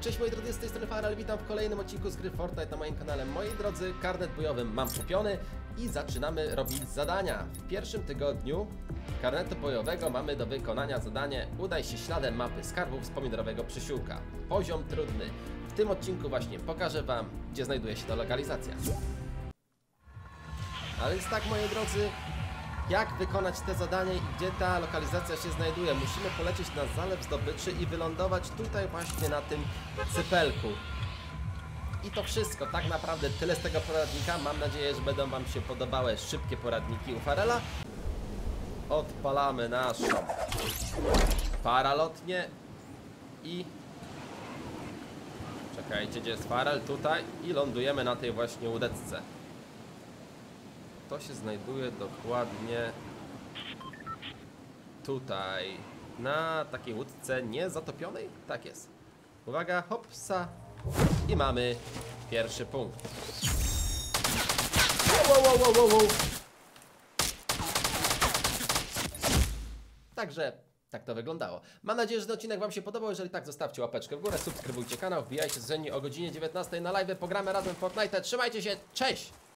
Cześć moi drodzy, z tej strony Farel, witam w kolejnym odcinku z gry Fortnite na moim kanale. Moi drodzy, karnet bojowy mam kupiony i zaczynamy robić zadania. W pierwszym tygodniu karnetu bojowego mamy do wykonania zadanie Udaj się śladem mapy skarbów z pomidorowego przysiłka. Poziom trudny. W tym odcinku właśnie pokażę Wam, gdzie znajduje się ta lokalizacja. Ale jest tak, moi drodzy, jak wykonać te zadanie i gdzie ta lokalizacja się znajduje. Musimy polecieć na zalew zdobyczy i wylądować tutaj właśnie na tym cypelku. I to wszystko, tak naprawdę tyle z tego poradnika. Mam nadzieję, że będą Wam się podobały szybkie poradniki u Farela. Odpalamy naszą paralotnię i... Czekajcie, gdzie jest Farel? Tutaj i lądujemy na tej właśnie łódeczce. To się znajduje dokładnie tutaj, na takiej łódce niezatopionej? Tak jest. Uwaga, hopsa i mamy pierwszy punkt. Wow, wow, wow, wow, wow. Także tak to wyglądało. Mam nadzieję, że ten odcinek Wam się podobał. Jeżeli tak, zostawcie łapeczkę w górę, subskrybujcie kanał, wbijajcie codziennie o godzinie 19 na live. Pogramy razem w Fortnite. Trzymajcie się, cześć!